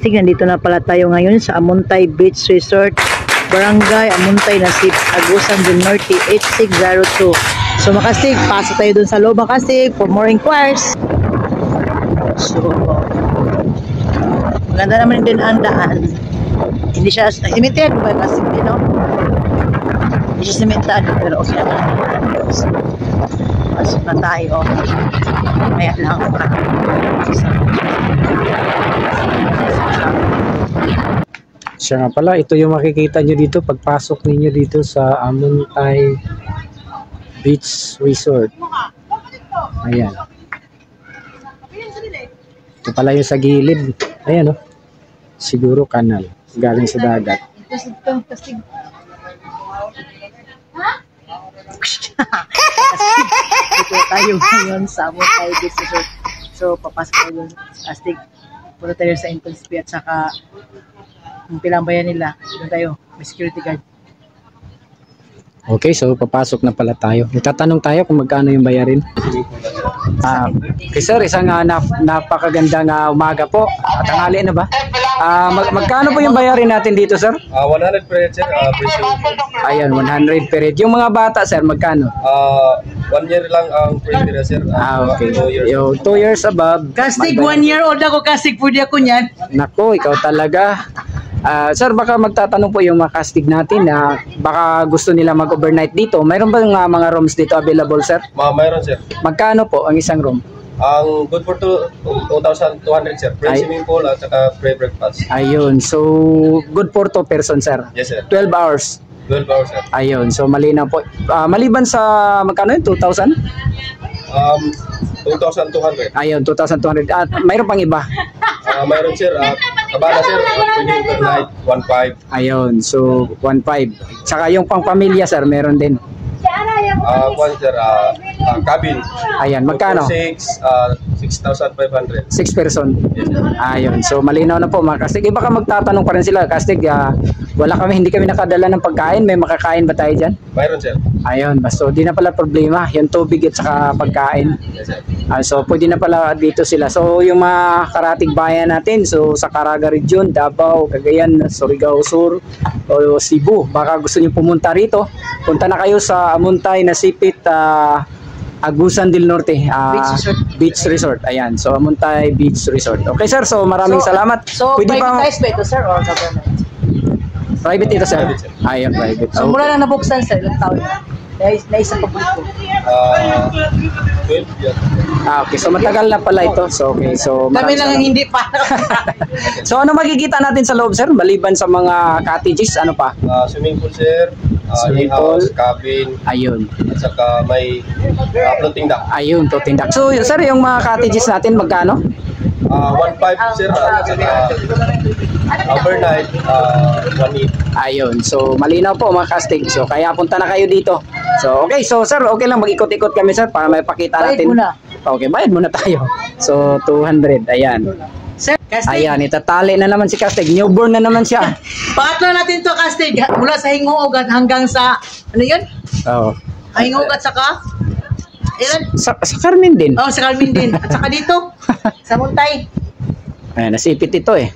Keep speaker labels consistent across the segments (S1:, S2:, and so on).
S1: Kastig, nandito na pala tayo ngayon sa Amuntay Beach Resort, Barangay Amuntay, Nasip, Agusan del Norte, 8602. So mga kastig, pasok tayo dun sa loob mga kastig for more inquiries. So, maganda naman din ang daan. Hindi siya, cemented ba kastig din, no? Hindi siya cementado, pero okay naman. So, pasok na tayo. Kaya lang.
S2: Siya nga pala, ito yung makikita nyo dito pagpasok ninyo dito sa Amuntay Beach Resort. Ayan. Ito pala yung sa gilid. Ayan o. Siguro kanal. Galing sa dagat.
S1: Ito tayo ngayon sa Amuntay Beach Resort. So, papasok tayo dun. Astig. Punta tayo sa entrance fee at saka yung pilang bayan nila. Doon tayo. May security guard.
S2: Okay, so papasok na pala tayo. Itatanong tayo kung magkano yung bayarin. Ah, okay sir, isang uh, nap- napakagandang ah, umaga po. At tanghali na ba? Ah, mag- magkano po yung bayarin natin dito, sir?
S3: Ah, 100 per head, sir. Ah, presyo.
S2: Ayan, 100 per head. Yung mga bata, sir, magkano?
S3: Ah, one year lang ang free nila, sir.
S2: Ah, okay.
S3: Two years.
S2: Yung 2 years above.
S1: Kastig,
S2: may
S1: one year old ako. Kastig, pwede ako niyan.
S2: Nako, ikaw talaga. Ah, sir, baka magtatanong po yung mga castig natin na baka gusto nila mag-overnight dito. Mayroon ba mga, mga rooms dito available, sir?
S3: Ma mayroon, sir.
S2: Magkano po ang isang room?
S3: Ang good for two- 2,200, sir. Free
S2: Ay.
S3: swimming pool at saka free breakfast.
S2: Ayun, so good for 2 person, sir.
S3: Yes, sir.
S2: 12 hours.
S3: 12 hours, sir.
S2: Ayun, so malinaw po. Ah, maliban sa magkano yun? 2,000?
S3: Um, 2,200.
S2: Ayun, 2,200. At mayroon pang iba.
S3: Ah, mayroon, sir. Ah, kabana, sir. Pwede per night, 1,500.
S2: Ayun, so 1,500. Saka yung pang pamilya, sir, meron din.
S3: Ah, one, sir. Ah, ah, cabin.
S2: Ayan, magkano?
S3: 6, ah, 6,500.
S2: 6 person. Ayun, so malinaw na po mga kastig. Iba ka magtatanong pa rin sila, kastig, ah, wala kami, hindi kami nakadala ng pagkain. May makakain ba tayo dyan?
S3: Mayroon, sir.
S2: Ayun, basta di na pala problema. Yung tubig at saka pagkain.
S3: Yes, sir.
S2: Ah, so pwede na pala dito sila. So yung mga karatig bayan natin, so sa Caraga Region, Davao, Cagayan, Surigao Sur, o Cebu, baka gusto niyo pumunta rito, punta na kayo sa Amuntay na Sipit ah, Agusan del Norte ah,
S1: Beach Resort.
S2: Beach Resort. Ayan, so Amuntay Beach Resort. Okay sir, so maraming
S1: So,
S2: salamat.
S1: So,
S2: Pwede
S1: privatized ba ito, sir, or government?
S2: private ito sir?
S3: Sir.
S2: Ayun, private.
S1: So, mula lang nabuksan, sir, ilang taon na? Publiko.
S3: Ah, 12, yan.
S2: Ah, okay, so matagal na pala ito. So okay, so
S1: Kami lang ang hindi pa.
S2: So ano makikita natin sa loob sir? Maliban sa mga cottages, ano pa?
S3: Ah, swimming pool, sir. Ah,
S2: Swimming pool.
S3: cabin,
S2: Ayun.
S3: at saka may ah, floating dock.
S2: Ayun, to tindak. So sir, yung mga cottages natin magkano?
S3: Ah, 1.5 sir, at saka overnight, ah, 1.8.
S2: Ayun. So malinaw po mga casting. So kaya punta na kayo dito. So okay, so sir, okay lang mag-ikot-ikot kami sir para may pakita
S1: Bayad
S2: natin.
S1: muna.
S2: Okay, bayad muna tayo. So 200. Ayan.
S1: Sir, Kastig,
S2: Ayan, itatali na naman si Castig. Newborn na naman siya.
S1: pangatlo natin to Kastig. Mula sa Hingoog at hanggang sa, ano yun?
S2: Oo.
S1: Ang Hingoog at saka, ilan?
S2: Sa, sa Carmen din.
S1: Oh, sa Carmen din. At saka dito, sa Muntay.
S2: Ayan, nasipit ito eh.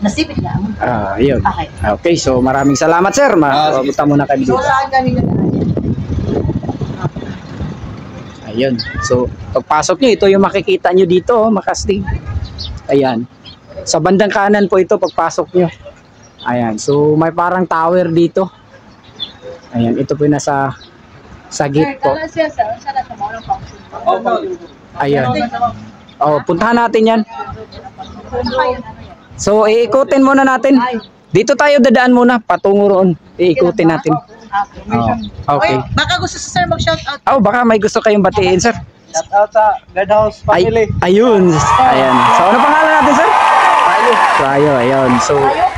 S1: Nasipit na.
S2: Ah, yun.
S1: Okay.
S2: Okay, so maraming salamat sir.
S3: Ah, sige.
S2: Mabuta muna kami
S1: So,
S2: dito.
S1: saan kami na
S2: Ayun. So, pagpasok nyo, ito yung makikita nyo dito, oh, makastig. Ayan. Sa bandang kanan po ito, pagpasok nyo. Ayan. So, may parang tower dito. Ayan. Ito po yung nasa sa gate po. Ayan. Oh, puntahan natin yan. So, iikutin muna natin. Dito tayo dadaan muna, patungo roon. Iikutin natin. Oh, okay.
S1: Baka gusto sa sir mag-shout out.
S2: Oh, baka may gusto kayong batiin, sir.
S3: Shout out sa Guardhouse
S2: Ay, ayun. Ayan. So, ano pangalan natin, sir? Rayo. Rayo, ayun. So,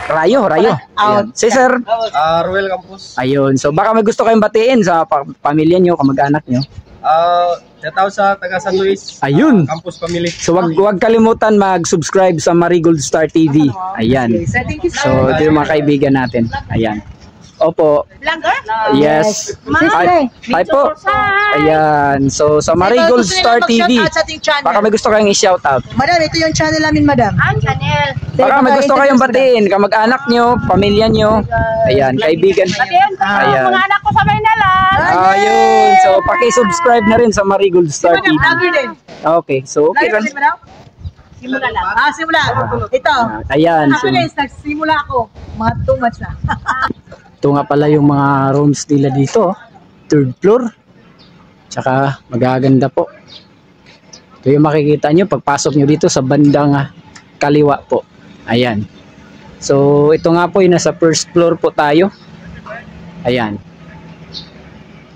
S2: Rayo, Rayo. Ayan. Si sir.
S3: Ah, Ruel Campus.
S2: Ayun. So, baka may gusto kayong batiin sa pa- pamilya nyo, kamag-anak nyo.
S3: Ah, shout out sa taga San Luis.
S2: Ayun.
S3: Ah, campus family.
S2: So, wag, wag kalimutan mag-subscribe sa Marigold Star TV. Ayan. So, ito yung mga kaibigan natin. Ayan. Opo.
S4: Vlogger?
S2: Yes. Hi, hi po. Ayan. So, sa Marigold Star TV.
S1: Sa ating channel.
S2: Baka may gusto kayong i-shout out.
S1: Madam, ito yung channel namin, madam.
S4: Ang channel.
S2: Baka may gusto kayong batiin. Kamag-anak nyo, pamilya nyo. Ayan, kaibigan.
S4: Ko
S2: Ayan.
S4: mga anak ko sa Maynila.
S2: Ayun. So, paki-subscribe na rin sa Marigold Star TV.
S1: Vlogger din.
S2: Okay. So, okay.
S1: Vlogger din, madam?
S4: Simula lang.
S1: Ah, simula. Ito.
S2: Ayan.
S1: Actually, nagsimula ako. Mga 2 months na.
S2: ito nga pala yung mga rooms nila dito. oh. Third floor. Tsaka magaganda po. Ito yung makikita nyo pagpasok nyo dito sa bandang kaliwa po. Ayan. So, ito nga po yung nasa first floor po tayo. Ayan.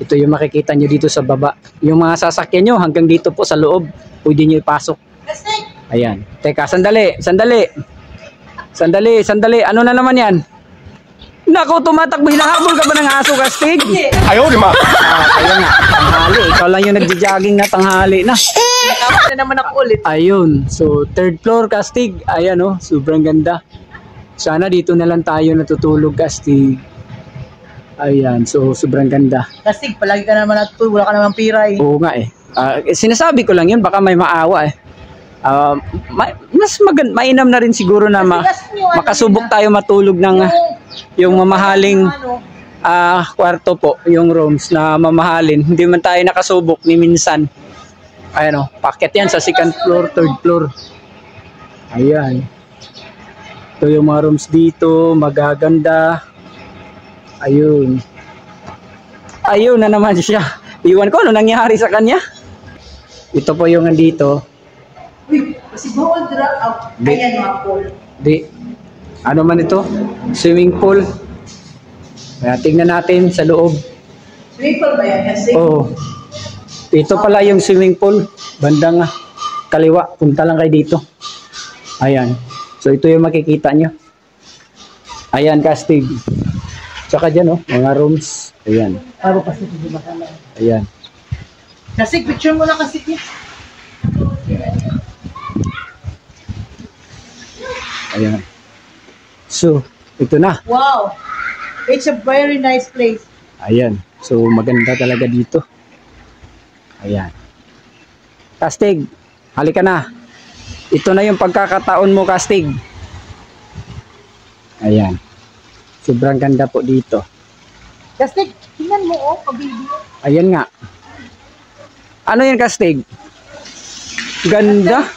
S2: Ito yung makikita nyo dito sa baba. Yung mga sasakyan nyo hanggang dito po sa loob. Pwede nyo ipasok. Ayan. Teka, sandali, sandali. Sandali, sandali. Ano na naman yan? Naku, tumatakbo. Hinahabol ka ba ng aso, Kastig?
S3: Ayaw, di ma.
S2: Ah, kaya nga. Tanghali. Ikaw lang yung nagja-jogging na tanghali na.
S1: Tapos na naman ako ulit.
S2: Ayun. So, third floor, Kastig. Ayan, oh. Sobrang ganda. Sana dito na lang tayo natutulog, Kastig. Ayan. So, sobrang ganda.
S1: Kasi palagi ka naman natutulog. Wala ka naman pira eh.
S2: Oo nga eh. Ah, sinasabi ko lang yun. Baka may maawa eh. Ah, ma- mas magan mainam na rin siguro na ma-
S1: yung ano
S2: makasubok
S1: nila,
S2: tayo matulog ng ah, yung mamahaling ah kwarto po, yung rooms na mamahalin. Hindi man tayo nakasubok ni minsan. Ayan o, packet yan sa second floor, third floor. Ayan. Ito yung mga rooms dito, magaganda. Ayun. Ayun na naman siya. Iwan ko ano nangyari sa kanya. Ito po yung nandito.
S1: Uy, kasi bawal dra out.
S2: Di-
S1: Ayan mga.
S2: Di, ano man ito? Swimming pool. Kaya tingnan natin sa loob.
S1: Swimming pool ba yan? Kasi
S2: Oo. Ito pala yung swimming pool. Bandang kaliwa. Punta lang kayo dito. Ayan. So ito yung makikita nyo. Ayan, castig. Tsaka dyan, oh, mga rooms. Ayan.
S1: Bago kasi di ba?
S2: Ayan.
S1: Kasi picture mo na kasi.
S2: Ayan. So, ito na.
S1: Wow. It's a very nice place.
S2: Ayan. So, maganda talaga dito. Ayan. Kastig, halika na. Ito na yung pagkakataon mo, Kastig. Ayan. Sobrang ganda po dito.
S1: Kasi tingnan mo oh, kabibig.
S2: Ayan nga. Ano yan, Kastig? Ganda.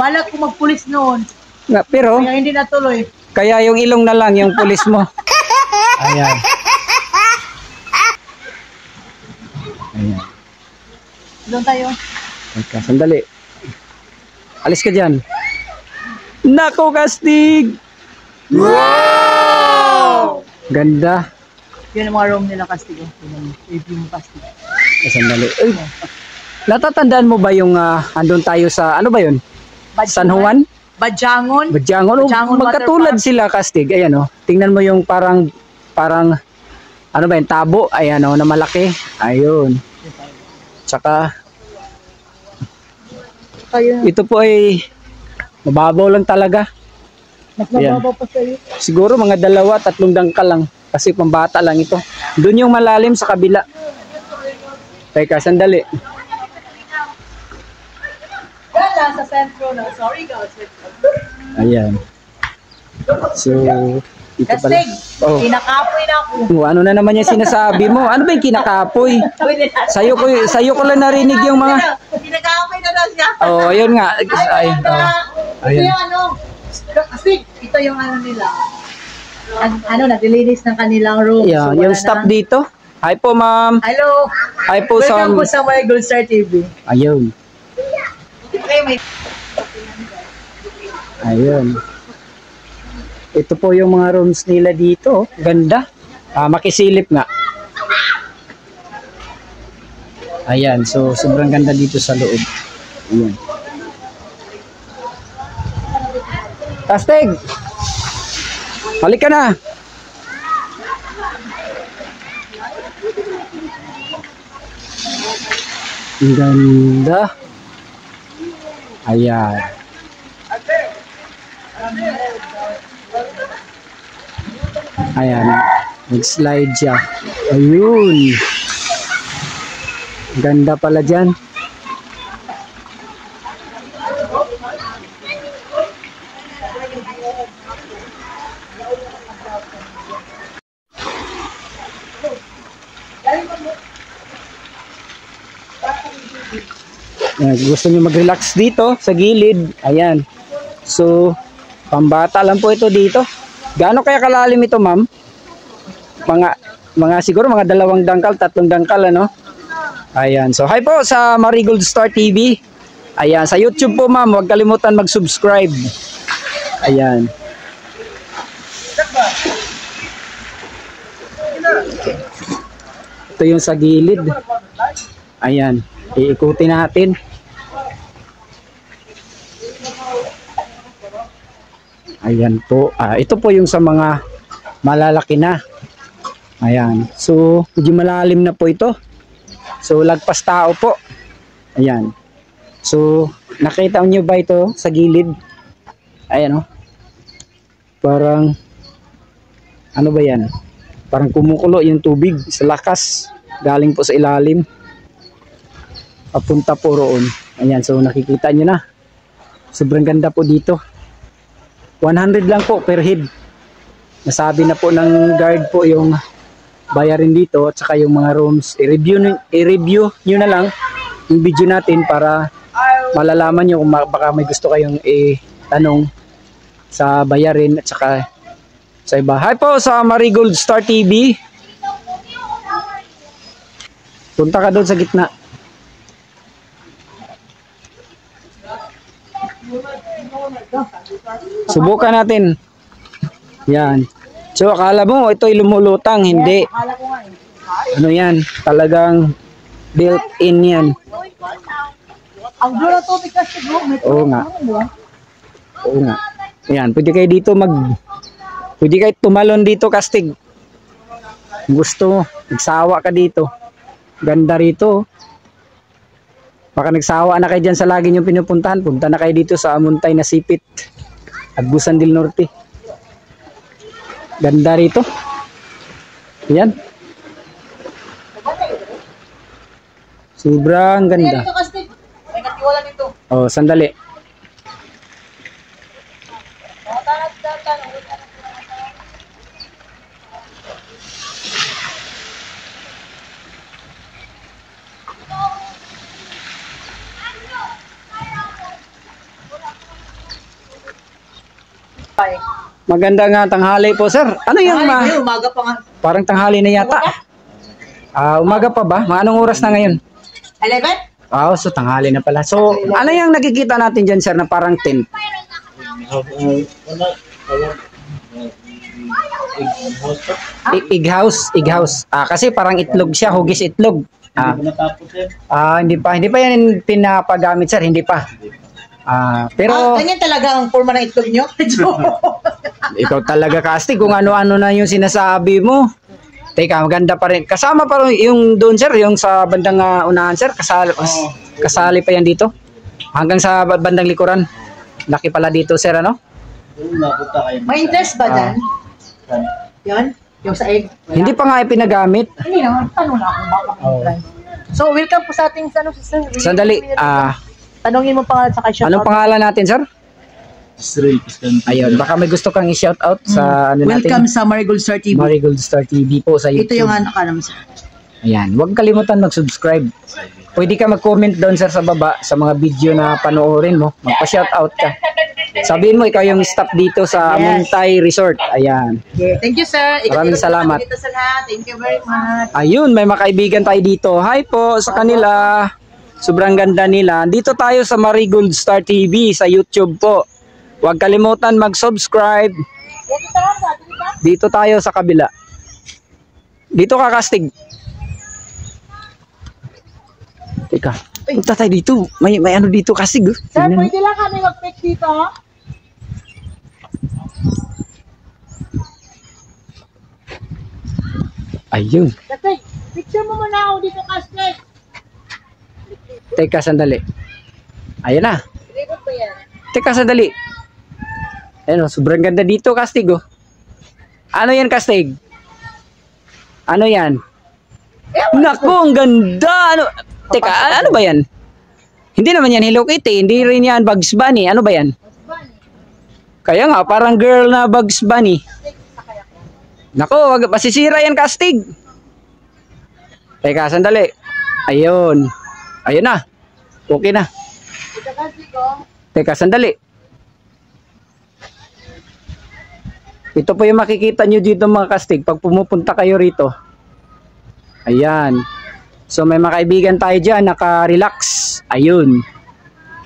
S1: Balak ko magpulis noon.
S2: Nga, pero,
S1: Kaya hindi natuloy.
S2: Kaya yung ilong na lang, yung pulis mo. Ayan. Ayan.
S1: Doon tayo.
S2: Teka, sandali. Alis ka dyan. Nako, Kastig! Wow! Ganda.
S1: Yun ang mga room nila ang review mo Castigo.
S2: Eh, sandali. Uy, natatandaan mo ba yung ah, andun tayo sa, ano ba yun? San Juan?
S1: Badjangon.
S2: Badyangon. Oh,
S1: Badyangon
S2: magkatulad sila, Kastig. Ayan, oh. Tingnan mo yung parang, parang, ano ba yun, tabo. Ayan, oh, na malaki. Ayun. Tsaka,
S1: Kayo.
S2: ito po ay, mababaw lang talaga.
S1: Mas
S2: Ayan.
S1: mababaw pa sa'yo.
S2: Siguro mga dalawa, tatlong dangkal lang. Kasi pambata lang ito. Doon yung malalim sa kabila. Teka, sandali.
S1: Lang sa sentro na. Sorry guys.
S2: Ayan. So, ito pala.
S1: Kastig.
S2: Oh,
S1: Kinakapoy na ako.
S2: oh, ano na naman yung sinasabi mo? Ano ba yung kinakapoy? Sa'yo ko, sa'yo ko lang narinig yung mga...
S1: Kinakapoy na daw siya.
S2: Oh, ayun nga. Ay,
S1: Ito
S2: oh.
S1: yung ano. Kasi ito yung ano nila. An- ano na, dilinis ng kanilang room.
S2: Ayan,
S1: So,
S2: yung staff
S1: na-
S2: dito. Hi po, ma'am.
S1: Hello.
S2: Hi po sa...
S1: Welcome po sa My Gold Star TV.
S2: Ayun. Ayun. Ito po yung mga rooms nila dito. Ganda. Ah, makisilip nga. Ayan, so sobrang ganda dito sa loob. Ayan. Tastig! Balik ka na! Ang ganda. Ayan. Ayan. Nag-slide siya. Ayun. Ganda pala dyan. Yan, gusto nyo mag-relax dito sa gilid. Ayan. So, pambata lang po ito dito. Gaano kaya kalalim ito, ma'am? Mga mga siguro mga dalawang dangkal, tatlong dangkal ano. Ayan. So, hi po sa Marigold Star TV. Ayan, sa YouTube po, ma'am, huwag kalimutan mag-subscribe. Ayan. Ito yung sa gilid. Ayan. Iikutin natin. Ayan po. Ah, ito po yung sa mga malalaki na. Ayan. So, medyo malalim na po ito. So, lagpas tao po. Ayan. So, nakita niyo ba ito sa gilid? Ayan oh. Parang ano ba yan? Parang kumukulo yung tubig sa lakas. Galing po sa ilalim. Papunta po roon. Ayan, so nakikita nyo na. Sobrang ganda po dito. 100 lang po per head. Nasabi na po ng guard po yung bayarin dito at saka yung mga rooms. I-review, i-review nyo na lang yung video natin para malalaman nyo kung baka may gusto kayong i-tanong sa bayarin at saka sa iba. Hi po sa Marigold Star TV. Punta ka doon sa gitna. Subukan natin. Yan. So akala mo ito'y lumulutang, hindi. Ano yan? Talagang built in yan.
S1: Ang kasi bro. May
S2: Oo nga. Oo nga. Yan, pwede kayo dito mag Pwede kayo tumalon dito kastig. Gusto mo, nagsawa ka dito. Ganda rito. Baka nagsawa na kayo dyan sa lagi nyo pinupuntahan. Punta na kayo dito sa Amuntay na Sipit. Agbusan del Norte. Ganda rito. Yan. Sobrang ganda. Oh, sandali. Maganda nga tanghali po, sir. Ano yung ma
S1: Ay, umaga pa nga.
S2: parang tanghali na yata? Ah, umaga pa ba? Mga anong oras na ngayon?
S1: 11?
S2: Ah, so tanghali na pala. So, ano yung nakikita natin dyan, sir, na parang tent? I- Egg house, egg house. Ah, kasi parang itlog siya, hugis itlog. Ah, ah, hindi pa, hindi pa yan pinapagamit, sir, hindi pa. Ah,
S1: Ah,
S2: pero
S1: ganyan talaga ang forma ng itlog nyo?
S2: ikaw talaga kastig kung ano-ano na yung sinasabi mo. Teka, maganda pa rin. Kasama pa rin yung doon, sir, yung sa bandang ah, unahan, sir. Kasali, kas- kasali pa yan dito. Hanggang sa ba- bandang likuran. Laki pala dito, sir, ano?
S1: May interest ba dyan? Yun? Yung sa egg?
S2: Hindi pa nga ipinagamit.
S1: Hindi naman. Tanong na kung baka mag-try. So, welcome po sa ating ano, sister.
S2: Sandali, ah,
S1: Tanongin mo pangalan sa kay
S2: anong pangalan natin, sir? Ayun, baka may gusto kang i-shout out sa ano natin.
S1: Welcome sa Marigold Star TV.
S2: Marigold Star TV po sa YouTube.
S1: Ito yung ano ka naman sir.
S2: Ayan, huwag kalimutan mag-subscribe. Pwede ka mag-comment doon sir sa baba sa mga video na panoorin mo. Magpa-shoutout ka. Sabihin mo, ikaw yung staff dito sa
S1: Yes.
S2: Muntay Resort. Ayan.
S1: Yeah. Thank you sir. Ikaw
S2: Maraming salamat.
S1: Dito sa lahat. Thank you very much.
S2: Ayun, may mga kaibigan tayo dito. Hi po sa kanila. Sobrang ganda nila. Dito tayo sa Marigold Star TV sa YouTube po. Huwag kalimutan mag-subscribe. Dito tayo sa kabila. Dito ka, Kastig. Teka. Punta tayo dito. May, may ano dito, Kastig. oh.
S1: Sir, pwede lang kami mag-pick dito.
S2: Ayun.
S1: Kasi, picture mo muna ako dito, Kastek.
S2: Teka, sandali. Ayan na. Teka, sandali. Ayun, oh, sobrang ganda dito, Kastig. Oh. Ano yan, Kastig? Ano yan? Naku, ang ganda! Ano? Teka, ano ba yan? Hindi naman yan Hello Kitty, hindi rin yan Bugs Bunny. Ano ba yan? Kaya nga, parang girl na Bugs Bunny. Nako, wag masisira yan kastig. Teka, sandali. Ayun. Ayun na. Okay na. Teka, sandali. Ito po yung makikita nyo dito mga kastig pag pumupunta kayo rito. Ayan. So may mga kaibigan tayo dyan, naka-relax. Ayun.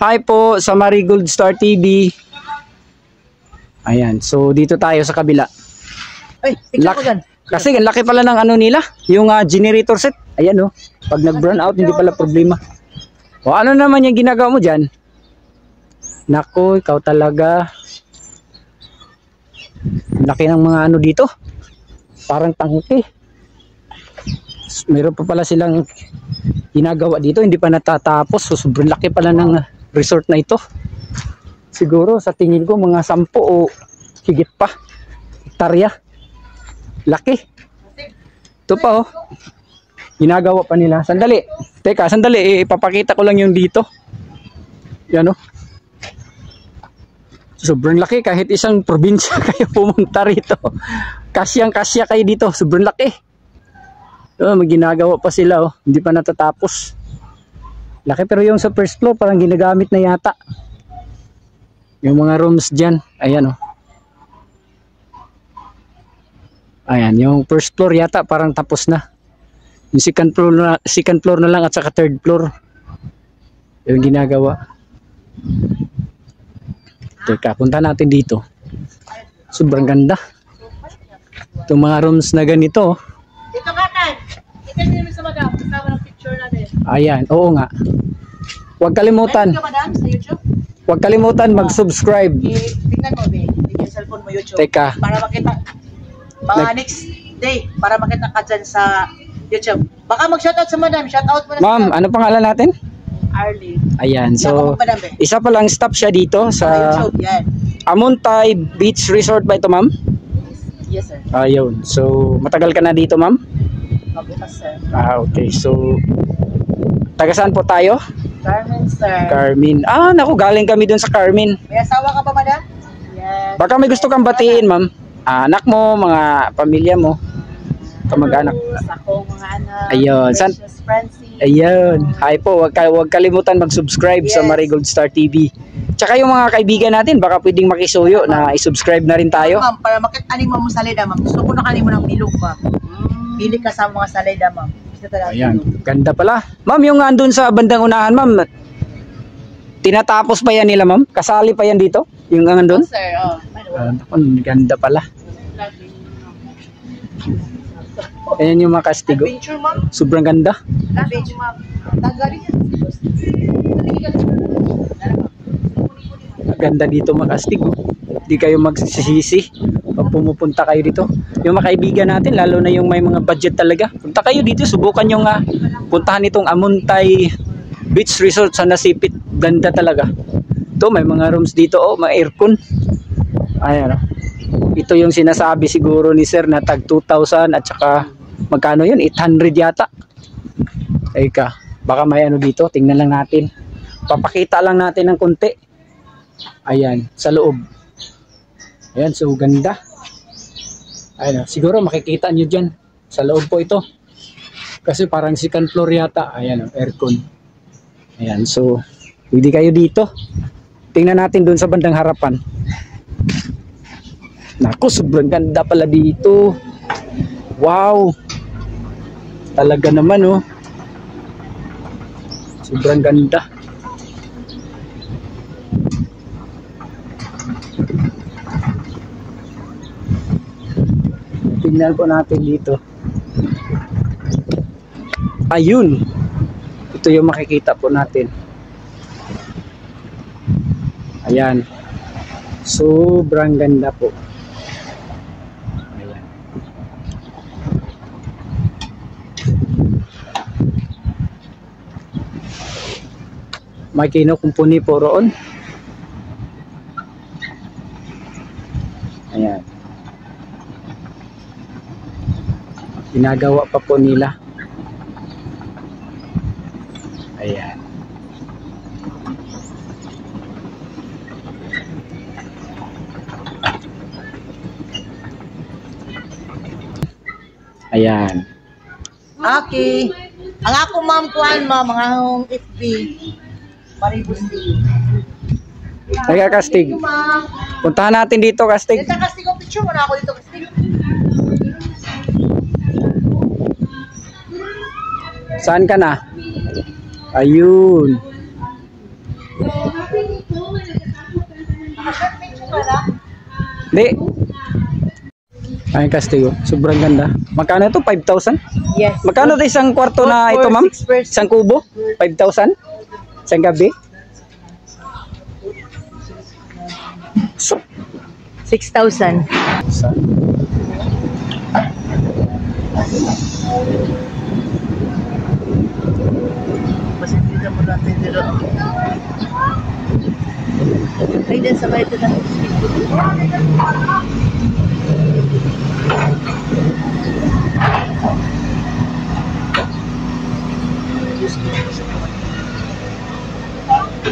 S2: Hi po sa Marigold Star TV. Ayan. So dito tayo sa kabila.
S1: Ay,
S2: Laki-
S1: gan.
S2: Kasi ang laki pala ng ano nila, yung ah, generator set. Ayan oh. Pag nag-burn out, hindi pala problema. O ano naman yung ginagawa mo dyan? Nako, ikaw talaga. Laki ng mga ano dito. Parang tangke. Meron pa pala silang ginagawa dito, hindi pa natatapos. So, sobrang laki pala ng resort na ito. Siguro sa tingin ko mga sampo o higit pa. Hektarya. Laki. Ito pa oh. Ginagawa pa nila. Sandali. Teka, sandali. Eh, ipapakita ko lang yung dito. Yan oh. Sobrang laki. Kahit isang probinsya kayo pumunta rito. Kasyang kasya kayo dito. Sobrang laki. Oh, ginagawa pa sila oh. Hindi pa natatapos. Laki pero yung sa first floor parang ginagamit na yata. Yung mga rooms dyan. Ayan oh. Ayan, yung first floor yata parang tapos na. Yung second floor na, second floor na lang at saka third floor. Yung ginagawa. Teka, punta natin dito. Sobrang ganda. Itong mga rooms na ganito. oh.
S1: Dito ka, Tan. Tingnan niyo naman sa madam. Kasama ng picture natin.
S2: Ayan, oo nga. Huwag kalimutan,
S1: Meron ka, madam, sa YouTube?
S2: huwag kalimutan mag-subscribe.
S1: I- Tingnan mo, be. Tingnan yung cellphone mo, YouTube.
S2: Teka,
S1: Para makita.
S2: Like-
S1: next day, para makita ka dyan sa YouTube. Baka mag-shoutout sa madam. Shoutout mo na
S2: ma'am, ano pangalan natin?
S1: Arlie.
S2: Ayan,
S1: So, be.
S2: isa pa lang stop siya dito
S1: Sa
S2: sa
S1: YouTube, yan.
S2: Amuntay Beach Resort ba ito, ma'am?
S1: Yes, sir.
S2: Ayun. So, matagal ka na dito, ma'am?
S1: Mabukas, sir.
S2: Ah, okay. So, taga saan po tayo?
S1: Carmen, sir.
S2: Carmen. Ah, naku, galing kami dun sa Carmen.
S1: May asawa ka ba, madam? Yes.
S2: Baka may gusto kang batiin, ma'am. Ah, anak mo, mga pamilya mo, kamag-anak.
S1: Sa akong mga anak.
S2: Ayun, san-. Ayun. Hi po, wag, ka, wag kalimutan mag-subscribe sa
S1: Yes.
S2: Marigold Star TV. Tsaka yung mga kaibigan natin, baka pwedeng makisuyo na i-subscribe na rin tayo.
S1: Ma'am, para makit aning mo salida, ma'am. Gusto ko na kanin mo ng bilog, ma'am. Pili ka sa mga salida, ma'am.
S2: Ayan, ganda pala. Ma'am, yung andun sa bandang unahan, ma'am, tinatapos pa yan nila, ma'am? Kasali pa yan dito? Yung andun?
S1: Sir, oh.
S2: Ah, naku, ganda pala. Ayan yung mga kastigo. Sobrang ganda. Ganda dito mga kastigo. Hindi kayo magsisisi pag pumupunta kayo dito. Yung mga kaibigan natin, lalo na yung may mga budget talaga. Punta kayo dito, subukan yung nga puntahan itong Amuntay Beach Resort sa Nasipit. Ganda talaga. Ito, may mga rooms dito, oh, may aircon. Ayan, oh. Ito yung sinasabi siguro ni Sir na tag 2,000 at saka magkano yun? 800 yata. Eka, baka may ano dito, tingnan lang natin. Papakita lang natin ng konti. Ayan, sa loob. Ayan, so ganda. Ayan, siguro makikita nyo dyan. Sa loob po ito. Kasi parang second floor yata. Ayan, aircon. Ayan, so pwede kayo dito. Tingnan natin dun sa bandang harapan. Naku, sobrang ganda pala dito. Wow! Talaga naman, oh. Sobrang ganda. Tingnan po natin dito. Ayun. Ito yung makikita po natin. Ayan. Sobrang ganda po. Ayan. May kinukumpuni po roon. Ayan. Ginagawa pa po nila. Ayan. Ayan.
S1: Aki. Ang ako ma'am kuan ma'am, mga hong FB. Maribos din.
S2: Taga Kastig. Puntahan natin dito, Kastig.
S1: Dito kasi ko picture mo na ako dito kasi.
S2: Saan ka na? Ayun.
S1: Picture ka na?
S2: Di. Ay, Kastig. oh. Sobrang ganda. Magkano ito? 5,000?
S1: Yes.
S2: Magkano ito isang kwarto na ito, ma'am? Isang kubo? 5,000? Isang gabi? So,
S1: 6,000.
S2: sa-
S1: Pasensya mo natin dito. Ay, dyan sa bahay na. Kaya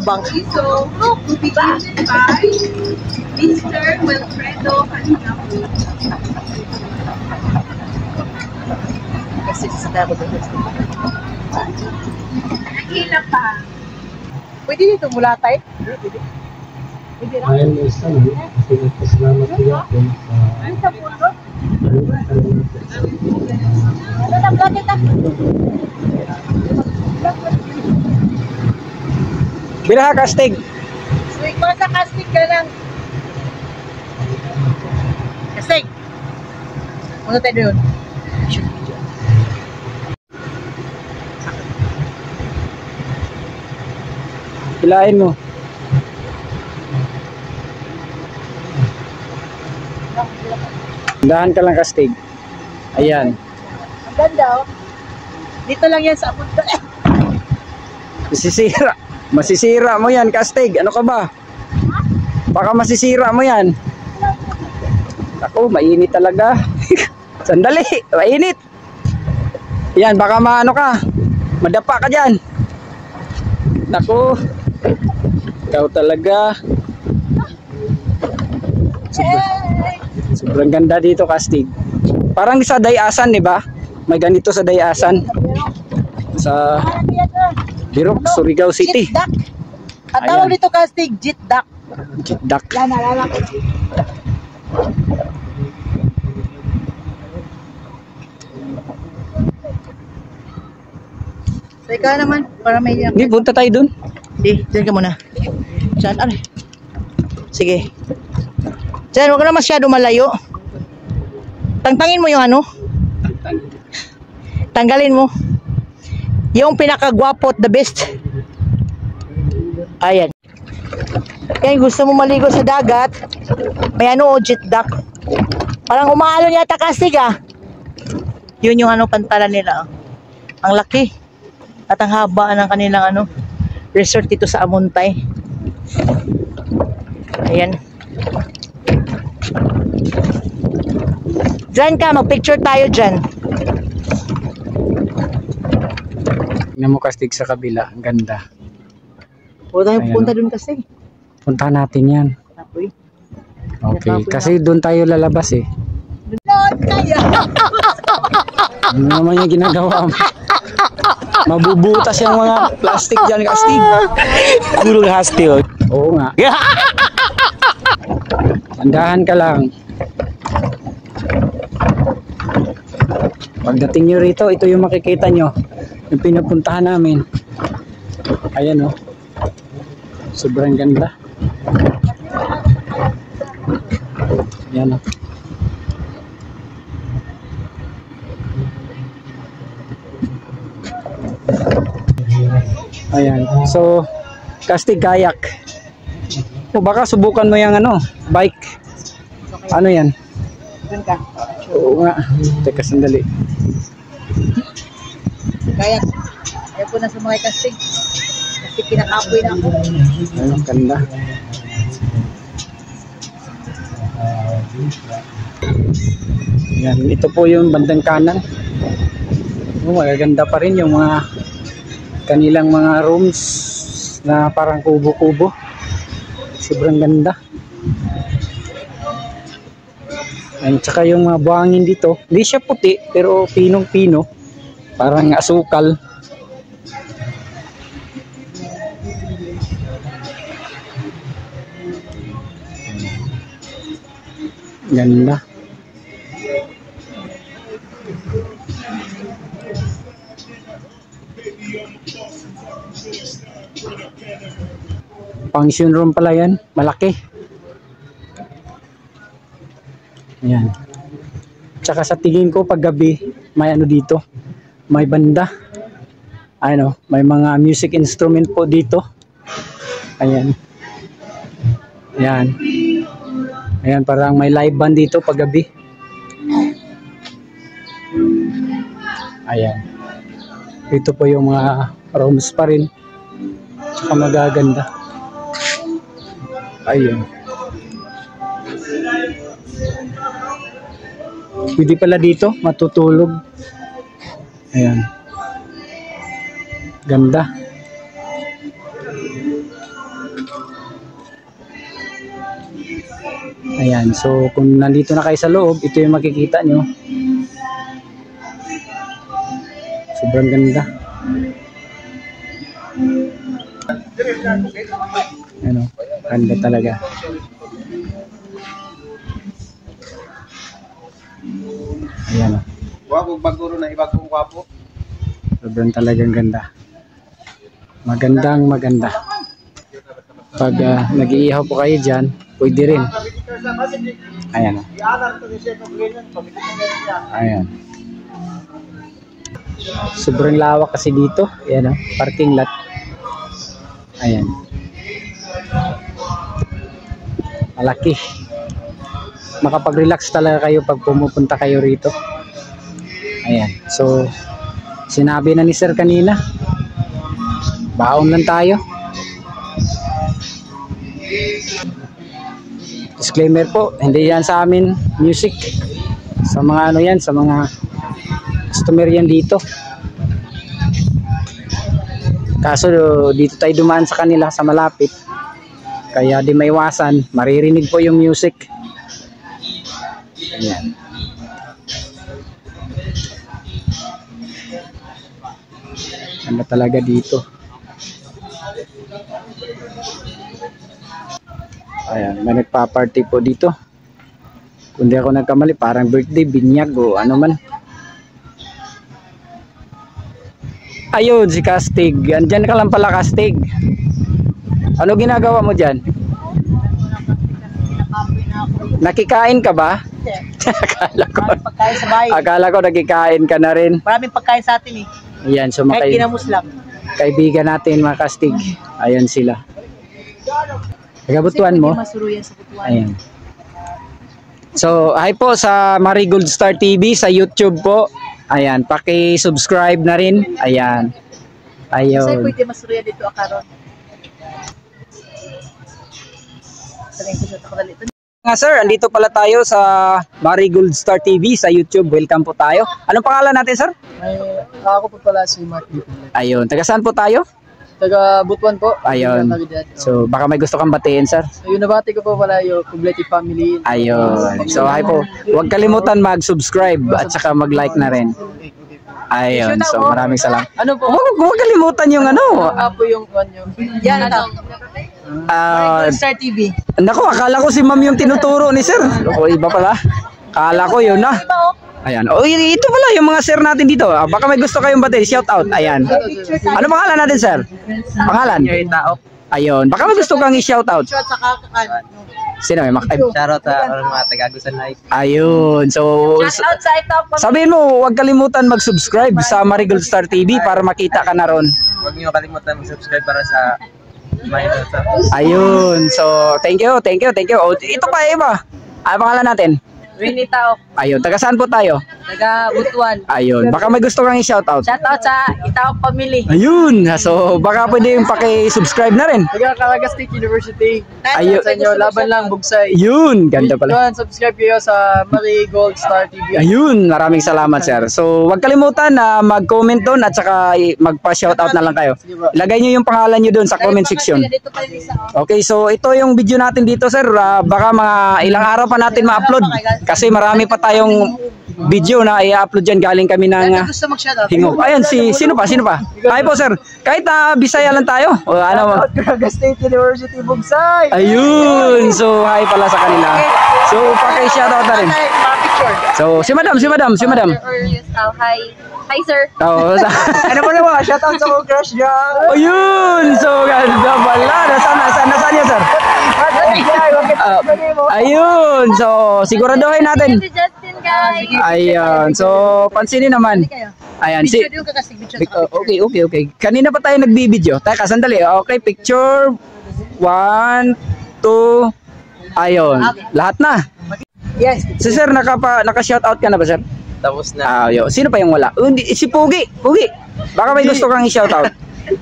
S1: bang
S4: So, look, beginning by Mr. Wilfredo Calingap.
S1: kasi sa ako dito.
S4: Nakila pa.
S1: Pwede dito mula tayo? Pwede na.
S5: Ayon mo isa, no? Pinagpasalamat ko yan sa
S4: Ano sa puno?
S1: Ano na vlog ito?
S2: Biraha, Kastig.
S1: Swing mo sa casting ka lang. Casting! Muna tayo doon.
S2: Hilahin mo. Dahan ka lang, Kastig. Ayan.
S1: Ang ganda oh. Dito lang yan sa apunta.
S2: Masisira. Masisira mo yan, Kastig. Ano ka ba? Baka masisira mo yan. Ako, mainit talaga. Sandali, mainit. Yan, baka maano ka. Madapa ka dyan. Naku. Ikaw talaga. Sobrang, sobrang ganda dito, Kastig. Parang sa Dayasan, di ba? May ganito sa Dayasan. Sa Birok, Surigao City.
S1: Jit duck. Ang tawag dito casting, jit duck.
S2: Dak.
S1: Yan, nalala ko. Ikaw naman, para may.
S2: Hindi, punta tayo dun.
S1: Di, dyan ka muna. Diyan, ano? Sige. Diyan, huwag na masyado malayo. Tangtangin mo yung ano. Tanggalin mo. Yung pinakagwapo at the best. Ayan. Kaya gusto mo maligo sa dagat, may ano, jet duck. Parang umaalon yata kasig ah. Yun yung ano pantalan nila. oh. Ang laki. At ang haba ng kanilang ano, resort dito sa Amuntay. Ayan. Diyan ka, mag-picture tayo dyan.
S2: Tingnan mo kastig sa kabila. Ang ganda.
S1: O tayo
S2: Ayan,
S1: punta
S2: oh.
S1: dun kasi.
S2: Punta natin yan.
S1: Apoy.
S2: Okay. Kasi doon tayo lalabas eh.
S1: Lord, kaya.
S2: Ano naman yung ginagawa mo? Mabubutas yung mga plastic dyan kastig.
S5: Puro hasti, oh.
S2: Oo nga. Andahan ka lang. Pagdating nyo rito, ito yung makikita nyo. Yung pinupuntahan namin. Ayan o. Oh. Sobrang ganda. Ayan o. Oh. Ayan. So, Kastig kayak. O baka subukan mo yung ano, bike. Ano yan? Oo nga. Teka sandali.
S1: Kaya, kaya po na sumakay kastig. Kasi kinakapoy na ako.
S2: Ayun, ganda. Yan, ito po yung bandang kanan. Oh, magaganda pa rin yung mga kanilang mga rooms na parang kubo-kubo. Sobrang ganda. Ayun, tsaka yung mga buhangin dito, hindi siya puti pero pinong-pino. Parang asukal. Ganda. Function room pala yan. Malaki. Yan. Tsaka sa tingin ko pag gabi, may ano dito. May banda. Ano, may mga music instrument po dito. Ayan. Ayan. Ayan, parang may live band dito pag gabi. Ayan. Ito po yung mga rooms pa rin. Tsaka magaganda. Ayun. Pwede pala dito, matutulog. Ayan. Ganda. Ayan, so kung nandito na kayo sa loob, ito yung makikita nyo. Sobrang ganda. Ano, ganda talaga. Ayan o.
S3: Wapo baguro na ibagong wapo.
S2: Sobrang talagang ganda. Magandang maganda. Pag ah, nag-iihaw po kayo dyan, pwede rin. Ayan. o. Ayan. Sobrang lawak kasi dito. Ayan o, parking lot. Ayan. Malaki. Makapag-relax talaga kayo pag pumupunta kayo rito. Ayan. So, sinabi na ni Sir kanina. Baon lang tayo. Disclaimer po, hindi yan sa amin music. Sa mga ano yan, sa mga customer yan dito. Kaso dito tayo dumaan sa kanila sa malapit. Kaya di maiwasan, maririnig po yung music. Ayan. Ano talaga dito. Ayan, may nagpa-party po dito. Kung di ako nagkamali, parang birthday, binyag o ano man. Ayun, si Kastig. Andyan ka lang pala, Kastig. Ano ginagawa mo dyan? Nakikain ka ba? akala ko,
S1: pagkain sa bahay.
S2: akala ko nakikain ka na rin.
S1: Maraming pagkain sa atin eh.
S2: Ayan, so
S1: Kahit
S2: makay,
S1: kinamos lang.
S2: kaibigan natin mga Kastig. Ayan sila. Tagabutuan mo?
S1: Kasi masuruyan sa butuan.
S2: Ayan. So, hi po sa Marigold Star TV sa YouTube po. Ayan, paki-subscribe na rin. Ayan.
S1: Kasi
S2: Ayun.
S1: pwede masuruyan dito akaron.
S2: Nga sir, andito pala tayo sa Marigold Star TV sa YouTube. Welcome po tayo. Anong pangalan natin sir?
S5: May, ako po pala si Mark.
S2: Ayun, taga saan po tayo?
S5: Taga Butuan po.
S2: Ayun. So,
S5: So,
S2: baka may gusto kang batiin sir.
S5: yung nabati ko po pala yung Kubleti family.
S2: Ayun. So, hi po. Huwag kalimutan mag-subscribe at saka mag-like na rin. Ayun. So, maraming salamat.
S5: Ano po?
S2: Huwag, huwag kalimutan yung ano.
S5: Ano po yung kwan yung
S1: Yan ito.
S2: Ah,
S1: Star TV.
S2: Nako, akala ko si ma'am yung tinuturo ni sir. O, iba pala. Akala ko yun na.
S1: Diba oh?
S2: Ayan. O, y- ito pala yung mga sir natin dito. Ah, Baka may gusto kayong batin. Shout out. Ayan. Ano pangalan natin, sir? Pangalan?
S5: Taok.
S2: Ayun. Baka may gusto kang i-shout out.
S1: Shot sa kakaan.
S2: Sino may mak- ay,
S5: Shoutout sa mga taga-Gusan Live.
S2: Ayun. So,
S1: Shout out sa ito.
S2: sabihin mo, huwag kalimutan mag-subscribe sa Marigold Star TV para makita ka na ron.
S5: Huwag niyo kalimutan mag-subscribe para sa
S2: Ayun. So, thank you, thank you, thank you. O, ito pa, iba. Ano pangalan natin?
S1: Winnie Taok.
S2: Ayun. Taga saan po tayo?
S1: Taga Butuan.
S2: Ayun. Baka may gusto kang i-shoutout.
S1: Shoutout sa Itaok Family.
S2: Ayun. So, baka pwede yung paki-subscribe na rin.
S5: Taga Calaga State University.
S2: Ayun.
S5: Sa inyo, laban lang, bugsay.
S2: Yun. Ganda pala.
S5: Yun, subscribe kayo sa Marie Gold Star TV.
S2: Ayun, maraming salamat sir. So, huwag kalimutan na mag-comment doon at saka magpa-shoutout na lang kayo. Ilagay niyo yung pangalan niyo doon sa comment section.
S1: Isa.
S2: Okay, so ito yung video natin dito sir. Ah, baka mga ilang araw pa natin ma-upload kasi marami pa tayong video na i-upload dyan galing kami ng
S1: mag-shoutout.
S2: Hingog. Ayun, si sino pa? Sino pa? Hi po sir. Kahit ah, Bisaya lang tayo. O ano
S5: Calaga State University, bugsay.
S2: Ayun. So, hi pala sa kanila. So, paki-shoutout na rin. So, si Madam, si Madam, si Madam.
S1: Oh, hi. Hi, sir.
S2: Oo.
S5: Ano mo naman, shoutout sa kong crush dyan.
S2: Oh, yun! So, ganda pala. Nasaan, nasaan, nasaan yun, sir? Ayun! So, siguraduhin natin.
S1: Si Justin, guys.
S2: Ayun. So, pansinin naman. Ayan. Si, okay, okay, okay. Kanina pa tayo nagbibideo. Teka, sandali. Okay, picture. One, two. Ayun. Lahat na.
S1: Yes.
S2: Si sir, nakapa, naka-shoutout ka na ba, sir?
S5: Tapos na.
S2: Ah, yo. Sino pa yung wala? Oh, si Pugi. Pugi. Baka may gusto kang i-shoutout.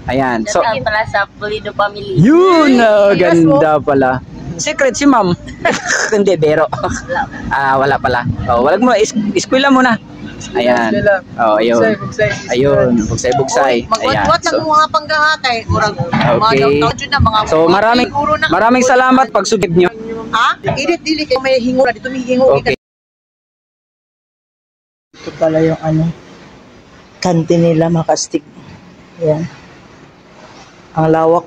S2: Ayan. So,
S1: pala sa Pulido Family.
S2: Yun, oh, ganda pala. Secret si ma'am. Hindi, bero. ah, wala pala. Oh, wala mo, is eskwela mo na. Ayan. Oh, ayun. Ayun, bugsay bugsay. Ayan.
S1: Magwat-wat
S2: So,
S1: lang mga panggahakay. Kurang
S2: Okay.
S1: mga taon na mga
S2: so maraming maraming salamat pag sugib nyo.
S1: Ha? Edit dili kay may hingo na dito may hingo
S2: Okay.
S6: Ito pala yung ano, kanti nila makastig. Yan. Ang lawak.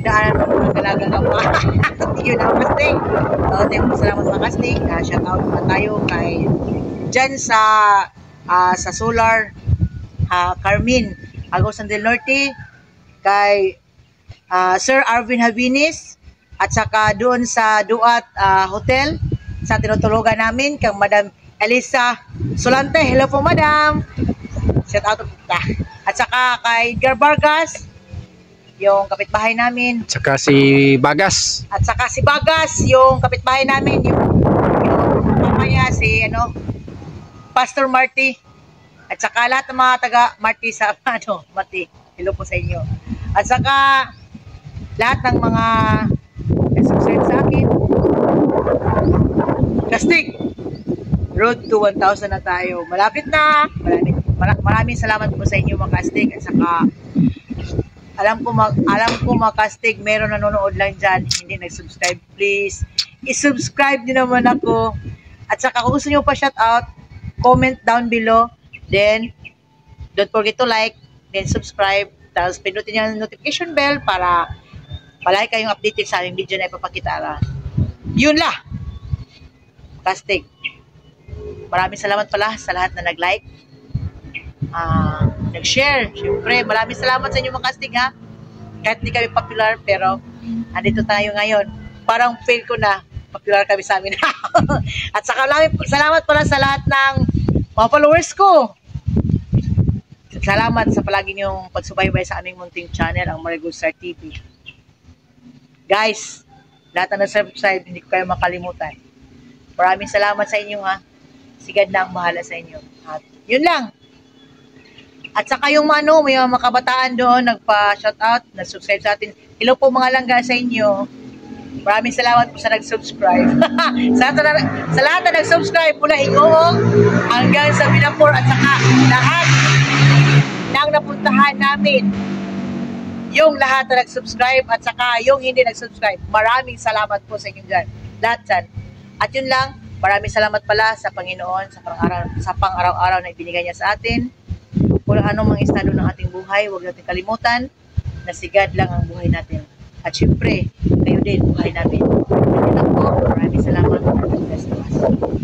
S1: pinagdaanan ng dalaga ka pa. Yun ang casting. So, thank you salamat mga casting. Uh, shout out na tayo kay dyan sa ah, sa Solar ah, Carmen Agosan del Norte kay ah, Sir Arvin Habinis at saka doon sa Duat ah, Hotel sa tinutulugan namin kang Madam Elisa Solante. Hello po Madam. Shout out ta. At saka kay Edgar Vargas yung kapitbahay namin
S2: Tsaka si Bagas.
S1: at saka si Bagas, yung kapitbahay namin, yung, yung mamaya si ano, Pastor Marty. At saka lahat ng mga taga Marty sa ano, Marty. Hello po sa inyo. At saka lahat ng mga nag-subscribe sa akin. Kastig! Road to 1,000 na tayo. Malapit na. Maraming, mara- maraming salamat po sa inyo mga kastig. At saka alam ko mag, alam ko mga kastig meron nanonood lang diyan hindi nag-subscribe please. I-subscribe niyo naman ako. At saka kung gusto niyo pa shout out comment down below. Then don't forget to like then subscribe. Tapos pindutin niyo ang notification bell para palagi kayong updated sa aming video na ipapakita ra. yun lah kastig. Maraming salamat pala sa lahat na nag-like. Ah, nag-share. Siyempre, maraming salamat sa inyo mga casting ha. Kahit hindi kami popular, pero andito tayo ngayon. Parang feel ko na popular kami sa amin. At saka maraming salamat pala sa lahat ng mga followers ko. Salamat sa palagi niyong pagsubaybay sa aming munting channel, ang Marigold Star TV. Guys, lahat na nag-subscribe, hindi ko kayo makalimutan. Maraming salamat sa inyo ha. Sigad na ang bahala sa inyo. At yun lang. At saka yung ano, may mga kabataan doon, nagpa-shoutout, nag-subscribe sa atin. Hello po mga langga sa inyo. Maraming salamat po sa nag-subscribe. sa, lahat na, na nag-subscribe mula Ingoong hanggang sa Binapur at saka lahat ng napuntahan namin. Yung lahat na nag-subscribe at saka yung hindi nag-subscribe. Maraming salamat po sa inyo dyan. Lahat dyan. At yun lang, maraming salamat pala sa Panginoon sa pang-araw, sa pang-araw-araw na ibinigay niya sa atin kung anong mga estado ng ating buhay, huwag natin kalimutan na si God lang ang buhay natin. At syempre, kayo din, buhay namin. Yan lang po. Maraming salamat. God bless.